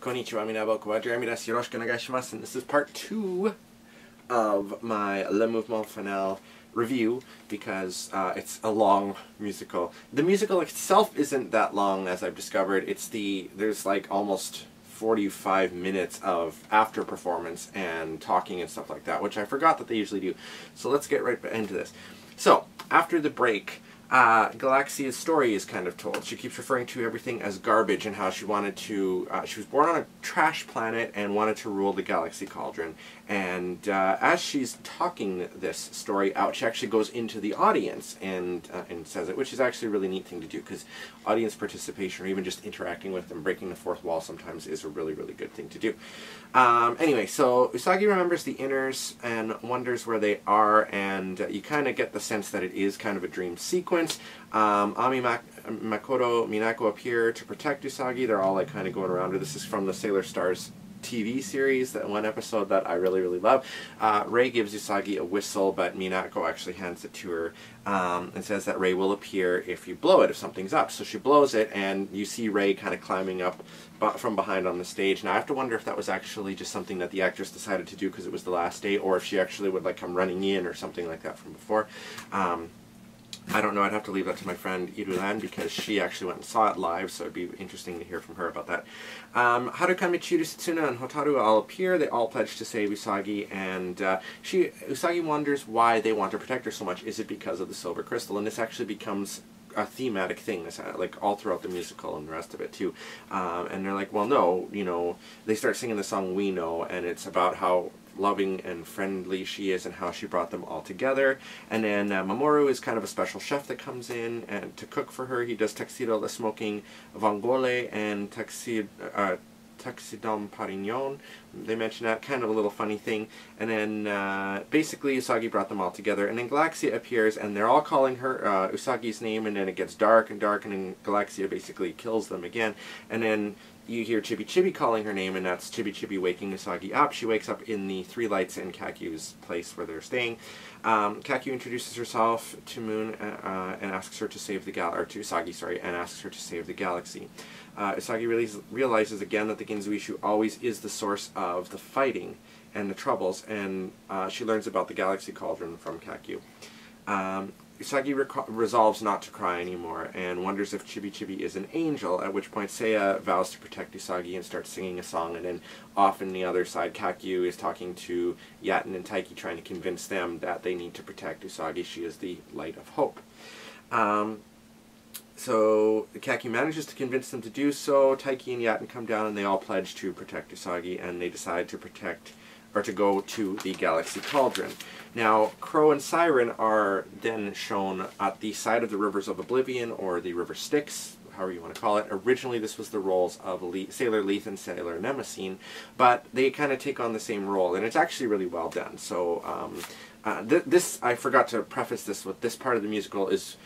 Konnichiwa, minaboku wa Jeremy desu. Yoroshiku onegaishimasu. And this is part two of my Le Mouvement Final review because uh, it's a long musical. The musical itself isn't that long, as I've discovered. It's the there's like almost 45 minutes of after performance and talking and stuff like that, which I forgot that they usually do. So let's get right into this. So after the break uh, Galaxia's story is kind of told. She keeps referring to everything as garbage and how she wanted to, uh, she was born on a trash planet and wanted to rule the galaxy cauldron. And uh, as she's talking this story out, she actually goes into the audience and, uh, and says it, which is actually a really neat thing to do because audience participation or even just interacting with them, breaking the fourth wall sometimes is a really, really good thing to do. Um, anyway, so Usagi remembers the inners and wonders where they are and uh, you kind of get the sense that it is kind of a dream sequence. Um, Ami Mak Makoto Minako appear to protect Usagi. They're all like kind of going around her. This is from the Sailor Stars TV series, that one episode that I really, really love. Uh, Rei gives Usagi a whistle, but Minako actually hands it to her um, and says that Rei will appear if you blow it, if something's up. So she blows it, and you see Rei kind of climbing up from behind on the stage. Now I have to wonder if that was actually just something that the actress decided to do because it was the last day, or if she actually would like come running in or something like that from before. Um, I don't know. I'd have to leave that to my friend Irulan because she actually went and saw it live, so it'd be interesting to hear from her about that. Um, Haruka Michiru Setsuna and Hotaru all appear. They all pledge to save Usagi, and uh, she Usagi wonders why they want to protect her so much. Is it because of the silver crystal? And this actually becomes a thematic thing, this, uh, like all throughout the musical and the rest of it too. Um, and they're like, well, no, you know, they start singing the song "We Know," and it's about how loving and friendly she is and how she brought them all together. And then uh, Mamoru is kind of a special chef that comes in and to cook for her. He does tuxedo the smoking vongole and tuxedo, uh, Parignon. They mention that, kind of a little funny thing. And then uh, basically Usagi brought them all together. And then Galaxia appears and they're all calling her uh, Usagi's name and then it gets dark and dark and then Galaxia basically kills them again. And then you hear Chibi Chibi calling her name and that's Chibi Chibi waking Usagi up. She wakes up in the Three Lights in Kakyu's place where they're staying. Um, Kakyu introduces herself to Moon uh, uh and asks her to save the gal or to Usagi, sorry, and asks her to save the galaxy. Uh, Usagi really realizes again that the Ginzuishu always is the source of the fighting and the troubles, and uh, she learns about the Galaxy Cauldron from Kakyu. Um, Usagi resolves not to cry anymore and wonders if Chibi Chibi is an angel, at which point Seiya vows to protect Usagi and starts singing a song, and then off on the other side, Kakyu is talking to Yaten and Taiki, trying to convince them that they need to protect Usagi. She is the light of hope. Um, so Kakyu manages to convince them to do so. Taiki and Yaten come down and they all pledge to protect Usagi and they decide to protect or to go to the Galaxy Cauldron. Now, Crow and Siren are then shown at the side of the Rivers of Oblivion or the River Styx, however you want to call it. Originally, this was the roles of Le Sailor Lethe and Sailor Mnemosyne, but they kind of take on the same role, and it's actually really well done. So, um, uh, th this, I forgot to preface this with this part of the musical is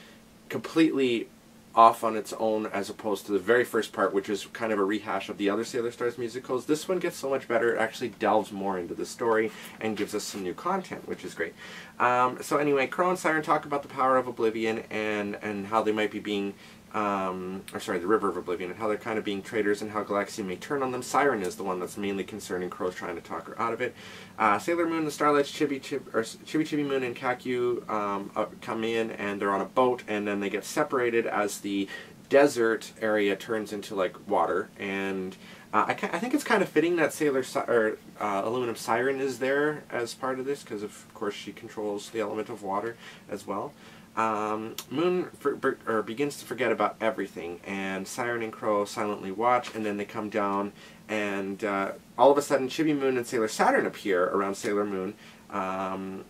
completely off on its own as opposed to the very first part, which is kind of a rehash of the other Sailor Stars musicals. This one gets so much better. It actually delves more into the story and gives us some new content, which is great. Um, so anyway, Crow and Siren talk about the power of Oblivion and, and how they might be being um, or sorry, the River of Oblivion, and how they're kind of being traitors and how Galaxia may turn on them. Siren is the one that's mainly concerned, and Crow's trying to talk her out of it. Uh, Sailor Moon, the Starlights, Chibi Chibi, or Chibi Chibi Moon, and Kakyu um, uh, come in, and they're on a boat, and then they get separated as the desert area turns into like water, and uh, I, I, think it's kind of fitting that Sailor si or uh, Aluminum Siren is there as part of this, because of course she controls the element of water as well. Um, Moon for, or begins to forget about everything, and Siren and Crow silently watch, and then they come down, and uh, all of a sudden Chibi Moon and Sailor Saturn appear around Sailor Moon, um,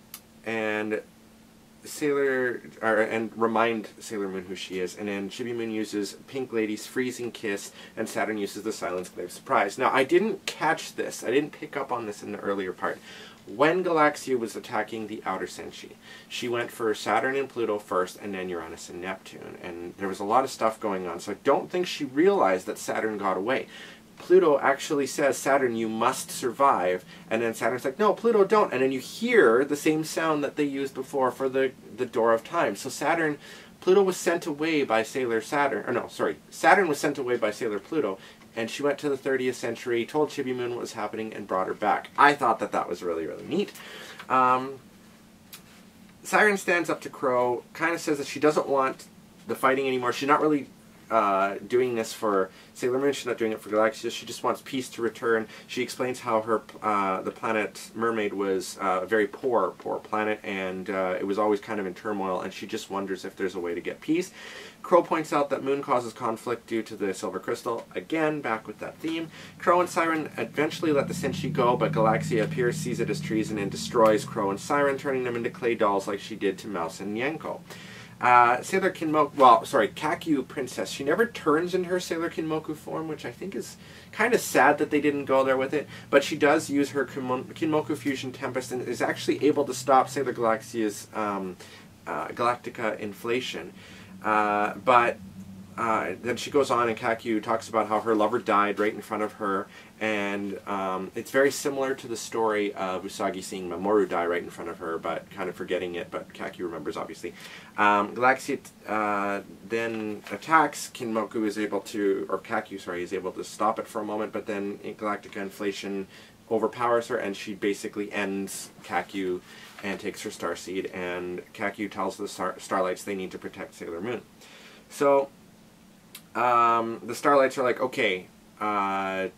and Sailor or, and remind Sailor Moon who she is, and then Chibi Moon uses Pink Lady's freezing kiss, and Saturn uses the silence glaive surprise. Now I didn't catch this, I didn't pick up on this in the earlier part when Galaxia was attacking the outer Senshi, she went for Saturn and Pluto first, and then Uranus and Neptune. And there was a lot of stuff going on, so I don't think she realized that Saturn got away. Pluto actually says, Saturn, you must survive. And then Saturn's like, no, Pluto, don't. And then you hear the same sound that they used before for the, the Door of Time. So Saturn, Pluto was sent away by Sailor Saturn, or no, sorry, Saturn was sent away by Sailor Pluto, and she went to the 30th century, told Chibi Moon what was happening, and brought her back. I thought that that was really, really neat. Um, Siren stands up to Crow, kind of says that she doesn't want the fighting anymore. She's not really uh, doing this for Sailor Moon. She's not doing it for Galaxia. She just wants peace to return. She explains how her uh, the planet Mermaid was uh, a very poor, poor planet, and uh, it was always kind of in turmoil. And she just wonders if there's a way to get peace. Crow points out that Moon causes conflict due to the Silver Crystal. Again, back with that theme. Crow and Siren eventually let the Senshi go, but Galaxia appears, sees it as treason, and destroys Crow and Siren, turning them into clay dolls like she did to Mouse and Yenko. Uh, Sailor Kinmoku, well, sorry, Kakyu Princess. She never turns in her Sailor Kinmoku form, which I think is kind of sad that they didn't go there with it. But she does use her Kinmoku Fusion Tempest and is actually able to stop Sailor Galaxia's um, uh, Galactica inflation. Uh, but uh, then she goes on and Kakyu talks about how her lover died right in front of her and um, it's very similar to the story of Usagi seeing Mamoru die right in front of her but kind of forgetting it but Kakyu remembers obviously. Um, Galaxia uh, then attacks, Kinmoku is able to, or Kakyu sorry, is able to stop it for a moment but then Galactica inflation overpowers her and she basically ends Kakyu and takes her star seed and Kakyu tells the Star Starlights they need to protect Sailor Moon. So um, the Starlights are like, okay, uh,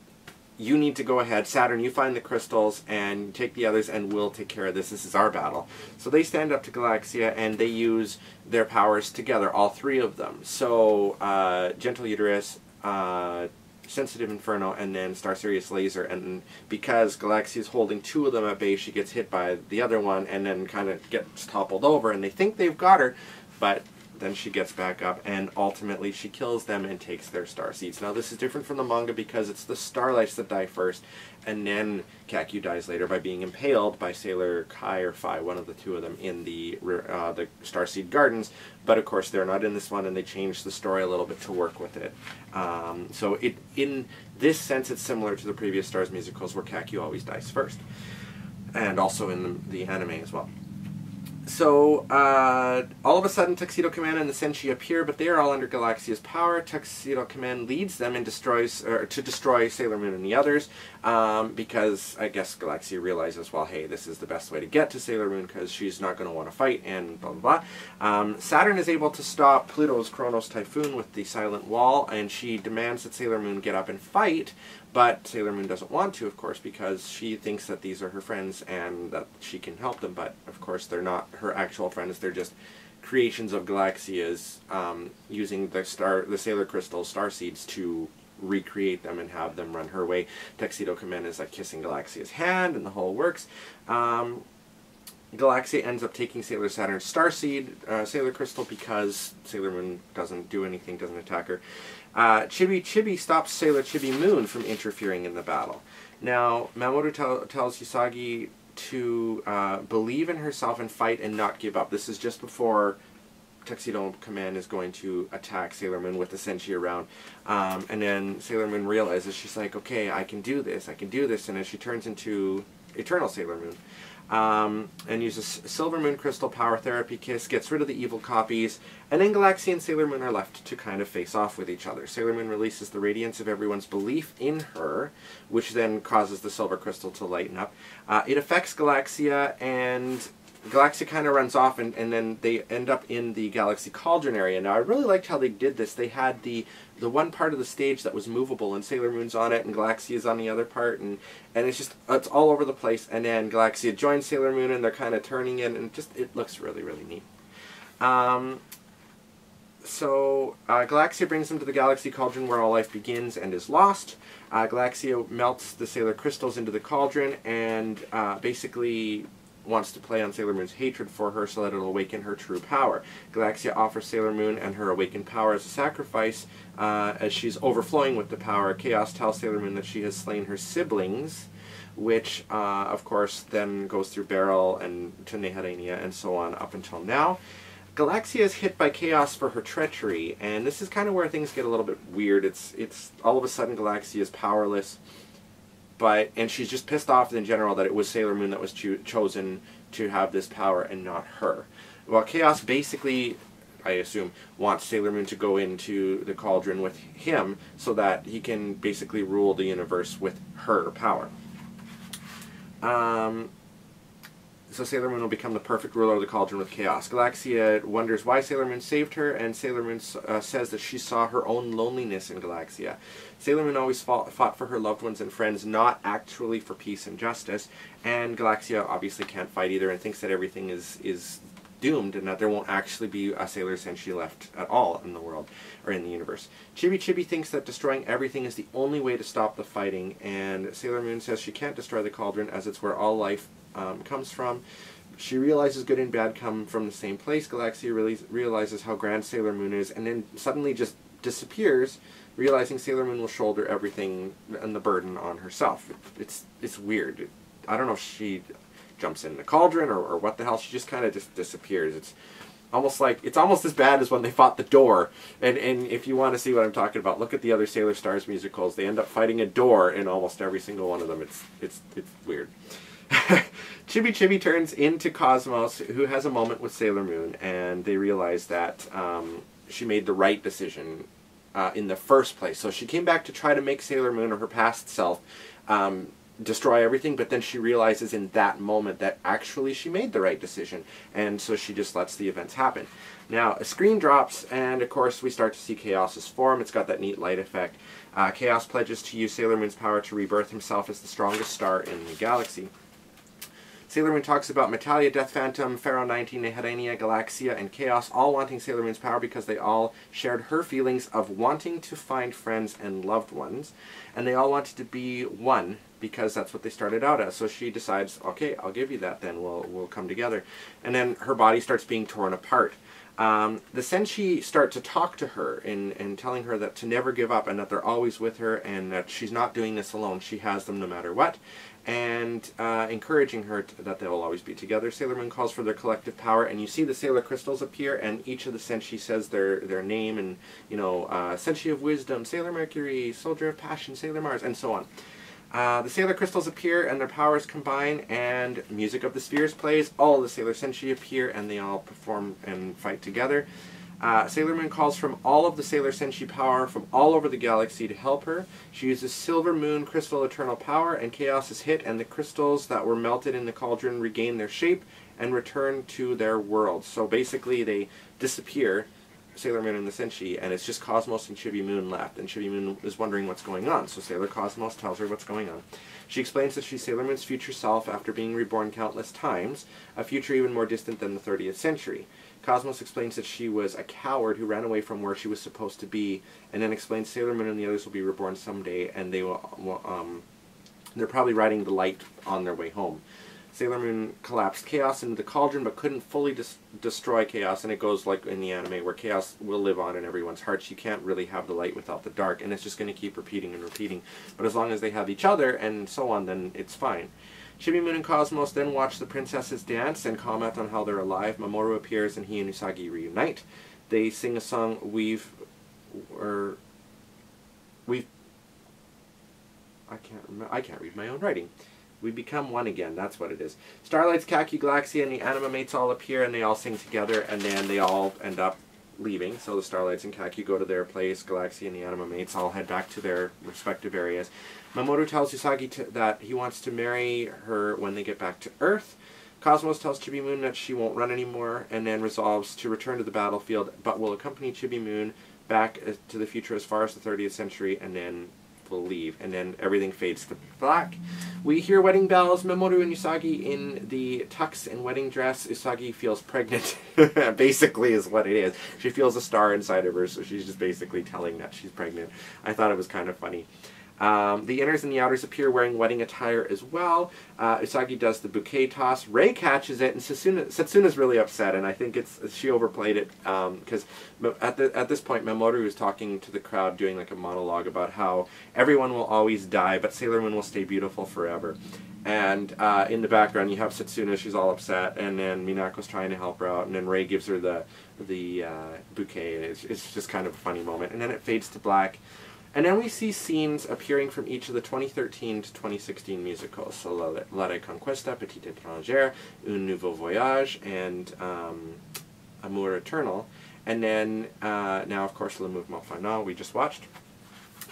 you need to go ahead. Saturn, you find the crystals and take the others and we'll take care of this. This is our battle. So they stand up to Galaxia and they use their powers together, all three of them. So uh, Gentle Uterus, uh, Sensitive Inferno, and then Star Sirius Laser. And because Galaxia is holding two of them at bay, she gets hit by the other one and then kind of gets toppled over. And they think they've got her, but then she gets back up, and ultimately she kills them and takes their star seeds. Now this is different from the manga because it's the Starlights that die first, and then Kakyu dies later by being impaled by Sailor Chi or Phi, one of the two of them, in the uh, the Starseed Gardens. But of course they're not in this one, and they changed the story a little bit to work with it. Um, so it in this sense it's similar to the previous Stars musicals where Kakyu always dies first, and also in the, the anime as well so uh, all of a sudden Tuxedo Kamen and the Senshi appear, but they are all under Galaxia's power. Tuxedo Kamen leads them and destroys or to destroy Sailor Moon and the others, um, because I guess Galaxia realizes, well, hey, this is the best way to get to Sailor Moon because she's not going to want to fight and blah blah blah. Um, Saturn is able to stop Pluto's Chronos Typhoon with the Silent Wall, and she demands that Sailor Moon get up and fight, but Sailor Moon doesn't want to, of course, because she thinks that these are her friends and that she can help them. But of course, they're not her actual friends. They're just creations of Galaxia's um, using the star, the Sailor Crystal star seeds to recreate them and have them run her way. Tuxedo Kamen is like kissing Galaxia's hand, and the whole works. Um, Galaxia ends up taking Sailor Saturn's Starseed, uh, Sailor Crystal, because Sailor Moon doesn't do anything, doesn't attack her. Uh, Chibi Chibi stops Sailor Chibi Moon from interfering in the battle. Now, Mamoru tells Usagi to uh, believe in herself and fight and not give up. This is just before Tuxedo Kamen is going to attack Sailor Moon with the Senshi around. Um, and then Sailor Moon realizes, she's like, okay, I can do this, I can do this. And as she turns into Eternal Sailor Moon, um, and uses Silver Moon Crystal Power Therapy Kiss, gets rid of the evil copies, and then Galaxia and Sailor Moon are left to kind of face off with each other. Sailor Moon releases the radiance of everyone's belief in her, which then causes the Silver Crystal to lighten up. Uh, it affects Galaxia, and Galaxia kind of runs off, and, and then they end up in the Galaxy Cauldron area. Now, I really liked how they did this. They had the the one part of the stage that was movable, and Sailor Moon's on it, and Galaxia's on the other part, and and it's just it's all over the place. And then Galaxia joins Sailor Moon, and they're kind of turning it, and just it looks really really neat. Um, so uh, Galaxia brings them to the Galaxy Cauldron where all life begins and is lost. Uh, Galaxia melts the Sailor crystals into the cauldron and uh, basically wants to play on Sailor Moon's hatred for her so that it'll awaken her true power. Galaxia offers Sailor Moon and her awakened power as a sacrifice. Uh, as she's overflowing with the power, Chaos tells Sailor Moon that she has slain her siblings, which, uh, of course, then goes through Beryl and to Nehelenia and so on up until now. Galaxia is hit by Chaos for her treachery, and this is kind of where things get a little bit weird. It's, it's all of a sudden Galaxia is powerless but and she's just pissed off in general that it was Sailor Moon that was cho chosen to have this power and not her. Well, Chaos basically I assume, wants Sailor Moon to go into the cauldron with him so that he can basically rule the universe with her power. Um, so Sailor Moon will become the perfect ruler of the cauldron with chaos. Galaxia wonders why Sailor Moon saved her, and Sailor Moon uh, says that she saw her own loneliness in Galaxia. Sailor Moon always fought, fought, for her loved ones and friends, not actually for peace and justice. And Galaxia obviously can't fight either and thinks that everything is, is doomed and that there won't actually be a Sailor Senshi left at all in the world or in the universe. Chibi Chibi thinks that destroying everything is the only way to stop the fighting, and Sailor Moon says she can't destroy the cauldron as it's where all life um, comes from. She realizes good and bad come from the same place. Galaxia really realizes how grand Sailor Moon is, and then suddenly just disappears, realizing Sailor Moon will shoulder everything and the burden on herself. It's it's weird. I don't know if she jumps in the cauldron or, or what the hell. She just kind of just disappears. It's almost like it's almost as bad as when they fought the door. And and if you want to see what I'm talking about, look at the other Sailor Stars musicals. They end up fighting a door in almost every single one of them. It's it's it's weird. Chibi Chibi turns into Cosmos, who has a moment with Sailor Moon, and they realize that um, she made the right decision uh, in the first place. So she came back to try to make Sailor Moon or her past self um, destroy everything, but then she realizes in that moment that actually she made the right decision, and so she just lets the events happen. Now, a screen drops, and of course we start to see Chaos's form. It's got that neat light effect. Uh, Chaos pledges to use Sailor Moon's power to rebirth himself as the strongest star in the galaxy. Sailor Moon talks about Metalia, Death Phantom, Pharaoh 19, Nehelenia, Galaxia, and Chaos all wanting Sailor Moon's power because they all shared her feelings of wanting to find friends and loved ones. And they all wanted to be one because that's what they started out as. So she decides, okay, I'll give you that then. We'll, we'll come together. And then her body starts being torn apart. Um, the Senshi start to talk to her and, and telling her that to never give up and that they're always with her and that she's not doing this alone. She has them no matter what and uh, encouraging her to, that they will always be together. Sailor Moon calls for their collective power, and you see the Sailor crystals appear, and each of the Senshi says their their name, and you know, uh, Senshi of Wisdom, Sailor Mercury, Soldier of Passion, Sailor Mars, and so on. Uh, the Sailor crystals appear, and their powers combine, and Music of the Spheres plays. All the Sailor Senshi appear, and they all perform and fight together. Uh, Sailor Moon calls from all of the Sailor Senshi power from all over the galaxy to help her. She uses Silver Moon Crystal Eternal Power, and Chaos is hit, and the crystals that were melted in the cauldron regain their shape and return to their world. So basically, they disappear, Sailor Moon and the Senshi, and it's just Cosmos and Chibi Moon left. And Chibi Moon is wondering what's going on, so Sailor Cosmos tells her what's going on. She explains that she's Sailor Moon's future self after being reborn countless times, a future even more distant than the 30th century. Cosmos explains that she was a coward who ran away from where she was supposed to be, and then explains Sailor Moon and the others will be reborn someday, and they will, um, they're probably riding the light on their way home. Sailor Moon collapsed Chaos into the cauldron, but couldn't fully destroy Chaos, and it goes like in the anime, where Chaos will live on in everyone's hearts. You can't really have the light without the dark, and it's just going to keep repeating and repeating. But as long as they have each other, and so on, then it's fine. Chibi Moon and Cosmos then watch the princesses dance and comment on how they're alive. Mamoru appears and he and Usagi reunite. They sing a song, We've... or... We've... I can't remember. I can't read my own writing. We become one again, that's what it is. Starlight's Kakyu Galaxia and the Animamates all appear and they all sing together and then they all end up leaving. So the Starlights and Kakyu go to their place, Galaxy and the Animamates all head back to their respective areas. Mamoru tells Usagi that he wants to marry her when they get back to Earth. Cosmos tells Chibi Moon that she won't run anymore and then resolves to return to the battlefield but will accompany Chibi Moon back uh, to the future as far as the 30th century and then will leave, and then everything fades to black. We hear wedding bells, Mamoru and Usagi in the tux and wedding dress. Usagi feels pregnant, basically is what it is. She feels a star inside of her, so she's just basically telling that she's pregnant. I thought it was kind of funny. Um, the inners and the outers appear wearing wedding attire as well. Uh, Usagi does the bouquet toss. Rei catches it, and Setsuna, Setsuna's really upset, and I think it's she overplayed it because um, at the, at this point, Mamoru is talking to the crowd, doing like a monologue about how everyone will always die, but Sailor Moon will stay beautiful forever. And uh, in the background, you have Setsuna; she's all upset, and then Minako's trying to help her out, and then Rei gives her the the uh, bouquet. It's, it's just kind of a funny moment, and then it fades to black. And then we see scenes appearing from each of the 2013 to 2016 musicals. So La, La Reconquista, Petite Étrangère, Un Nouveau Voyage, and um, Amour Eternal. And then, uh, now of course, Le Mouvement Final, we just watched.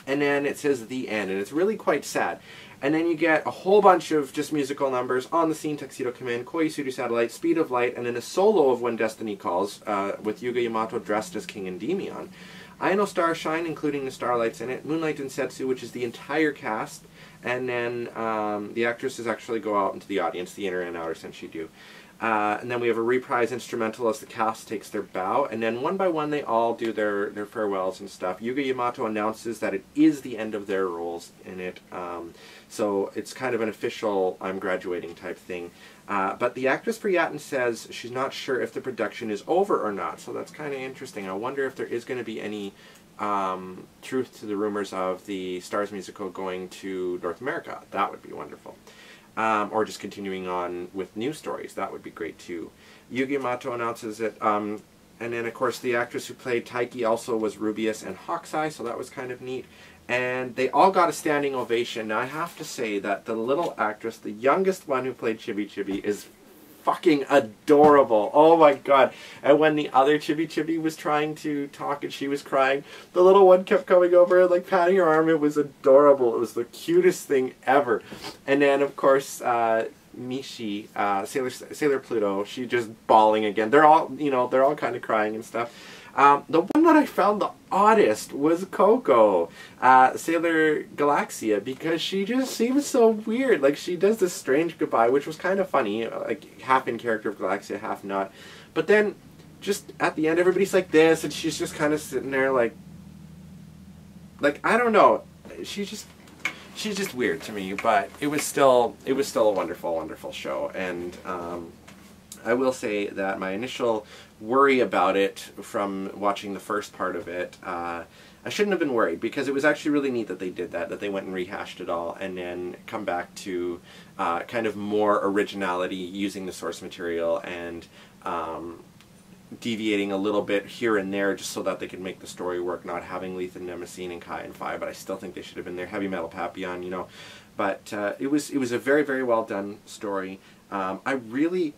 And then it says the end, and it's really quite sad. And then you get a whole bunch of just musical numbers on the scene, Tuxedo Kamen, Koisuru Satellite, Speed of Light, and then a solo of When Destiny Calls uh, with Yuga Yamato dressed as King Endymion. Aino Starshine, including the Starlights in it, Moonlight Densetsu, which is the entire cast, and then um, the actresses actually go out into the audience, the inner and outer senshi do. Uh, and then we have a reprise instrumental as the cast takes their bow, and then one by one they all do their, their farewells and stuff. Yuga Yamato announces that it is the end of their roles in it, um, so it's kind of an official I'm graduating type thing. Uh, but the actress for Yaten says she's not sure if the production is over or not, so that's kind of interesting. I wonder if there is going to be any um, truth to the rumors of the Stars musical going to North America. That would be wonderful. Um, or just continuing on with new stories. That would be great too. Yuga Yamato announces it. Um, and then, of course, the actress who played Taiki also was Rubeus and Hawkeye, so that was kind of neat. And they all got a standing ovation. Now, I have to say that the little actress, the youngest one who played Chibi Chibi, is fucking adorable. Oh my god. And when the other Chibi Chibi was trying to talk and she was crying, the little one kept coming over and like patting her arm. It was adorable. It was the cutest thing ever. And then, of course, uh, Mishi, uh, Sailor, Sailor Pluto, she just bawling again. They're all, you know, they're all kind of crying and stuff. Um, the one that I found the oddest was Coco, uh, Sailor Galaxia, because she just seems so weird. Like, she does this strange goodbye, which was kind of funny, like, half in character of Galaxia, half not. But then, just at the end, everybody's like this, and she's just kind of sitting there, like, like, I don't know. She's just, she's just weird to me, but it was still, it was still a wonderful, wonderful show, and, um, I will say that my initial worry about it from watching the first part of it, uh, I shouldn't have been worried because it was actually really neat that they did that, that they went and rehashed it all and then come back to uh, kind of more originality using the source material and um, deviating a little bit here and there just so that they could make the story work, not having Lethe and Mnemosyne and Chi and Phi, but I still think they should have been there. Heavy Metal Papillon, you know. But uh, it was it was a very, very well done story. Um, I really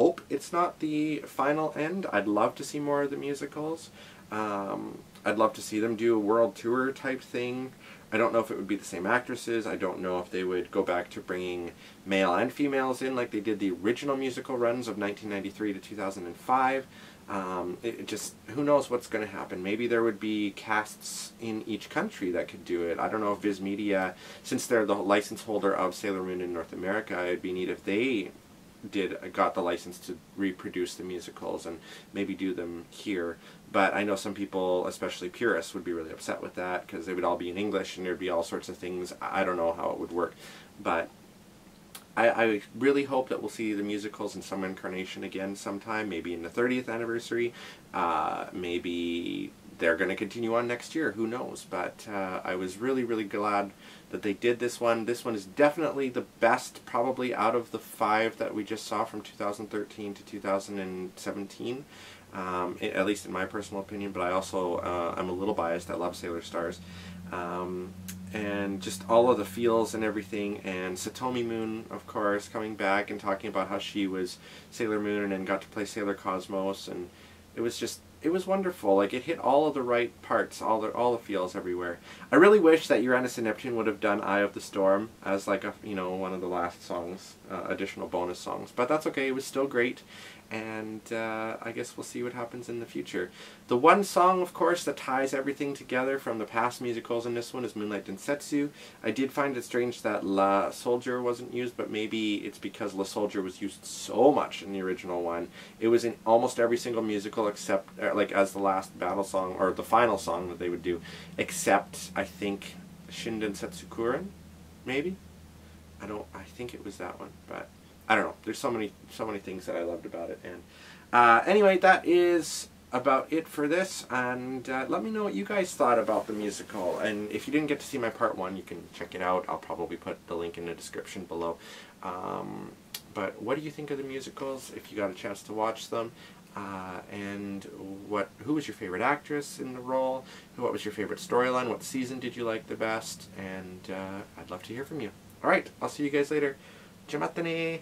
hope it's not the final end. I'd love to see more of the musicals. Um, I'd love to see them do a world tour type thing. I don't know if it would be the same actresses. I don't know if they would go back to bringing male and females in like they did the original musical runs of 1993 to 2005. Um, it, it, just, who knows what's going to happen. Maybe there would be casts in each country that could do it. I don't know if Viz Media, since they're the license holder of Sailor Moon in North America, it'd be neat if they did got the license to reproduce the musicals and maybe do them here. But I know some people, especially purists, would be really upset with that because they would all be in English and there'd be all sorts of things. I don't know how it would work, but I, I really hope that we'll see the musicals in some incarnation again sometime. Maybe in the 30th anniversary. Uh, maybe they're going to continue on next year. Who knows? But uh, I was really, really glad that they did this one. This one is definitely the best, probably out of the five that we just saw from 2013 to 2017. Um, at least in my personal opinion, but I also, uh, I'm a little biased. I love Sailor Stars. Um, and just all of the feels and everything, and Satomi Moon, of course, coming back and talking about how she was Sailor Moon and then got to play Sailor Cosmos, and it was just it was wonderful. Like it hit all of the right parts, all the all the feels everywhere. I really wish that Uranus and Neptune would have done "Eye of the Storm" as like a you know one of the last songs, uh, additional bonus songs. But that's okay. It was still great, and uh, I guess we'll see what happens in the future. The one song, of course, that ties everything together from the past musicals in this one is Moonlight Densetsu. I did find it strange that La Soldier wasn't used, but maybe it's because La Soldier was used so much in the original one. It was in almost every single musical except, uh, like, as the last battle song, or the final song that they would do, except, I think, Shin Densetsu Kōrin, maybe? I don't, I think it was that one, but... I don't know. There's so many so many things that I loved about it. And uh, anyway, that is about it for this. And uh, let me know what you guys thought about the musical. And if you didn't get to see my part one, you can check it out. I'll probably put the link in the description below. Um, but what do you think of the musicals? If you got a chance to watch them, uh, and what who was your favorite actress in the role? What was your favorite storyline? What season did you like the best? And uh, I'd love to hear from you. All right, I'll see you guys later. Jamatane.